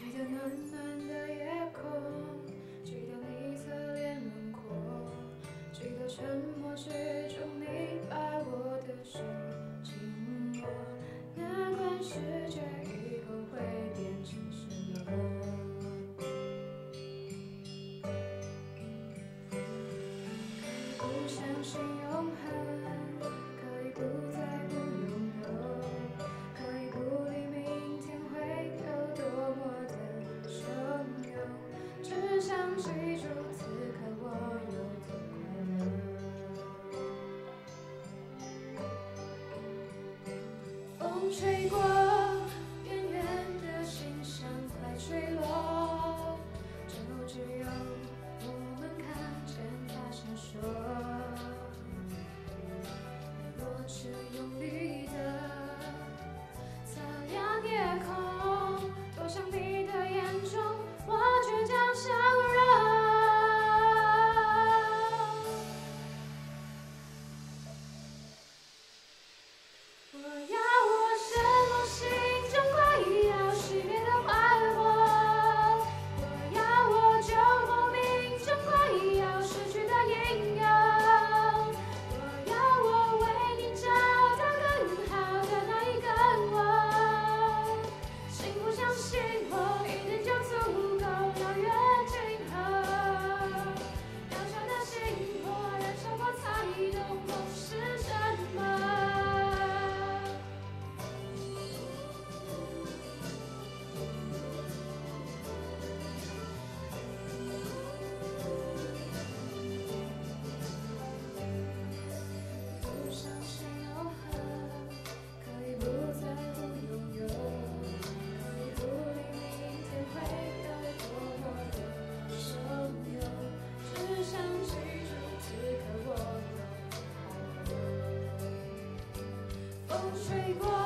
记得暖暖的夜空，记得你侧脸轮廓，记得沉默之中你把我的手紧握。哪管世界以后会变成什么，不相信永恒，吹过风吹过